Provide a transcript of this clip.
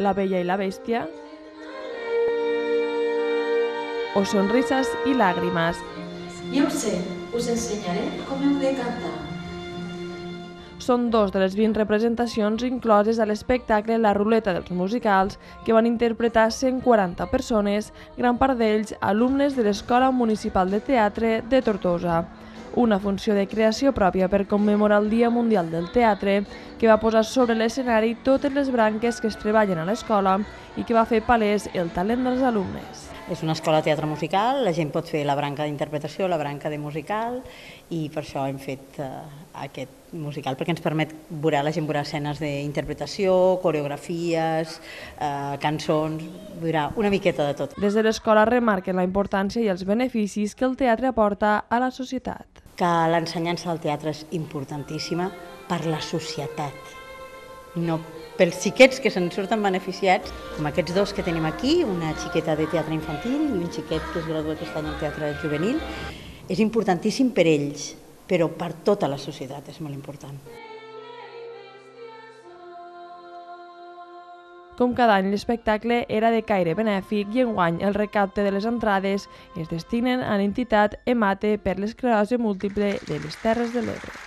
La Bella i la Bèstia, o Sonrises i Làgrimes. Jo sé, us ensenyaré com heu de cantar. Són dos de les 20 representacions incloses a l'espectacle La Ruleta dels Musicals, que van interpretar 140 persones, gran part d'ells alumnes de l'Escola Municipal de Teatre de Tortosa una funció de creació pròpia per commemorar el Dia Mundial del Teatre, que va posar sobre l'escenari totes les branques que es treballen a l'escola i que va fer palès el talent dels alumnes. És una escola de teatre musical, la gent pot fer la branca d'interpretació, la branca de musical, i per això hem fet eh, aquest musical, perquè ens permet veure, la gent veurà escenes d'interpretació, coreografies, eh, cançons, veurà una miqueta de tot. Des de l'escola remarquen la importància i els beneficis que el teatre aporta a la societat. Que l'ensenyança del teatre és importantíssima per la societat, no pels xiquets que se'n surten beneficiats, com aquests dos que tenim aquí, una xiqueta de teatre infantil i un xiquet que es gradua aquest any en teatre juvenil, és importantíssim per ells, però per tota la societat és molt important. Com cada any, l'espectacle era de caire benèfic i enguany el recapte de les entrades es destinen a l'entitat Emate per l'esclerosi múltiple de les Terres de l'Ebre.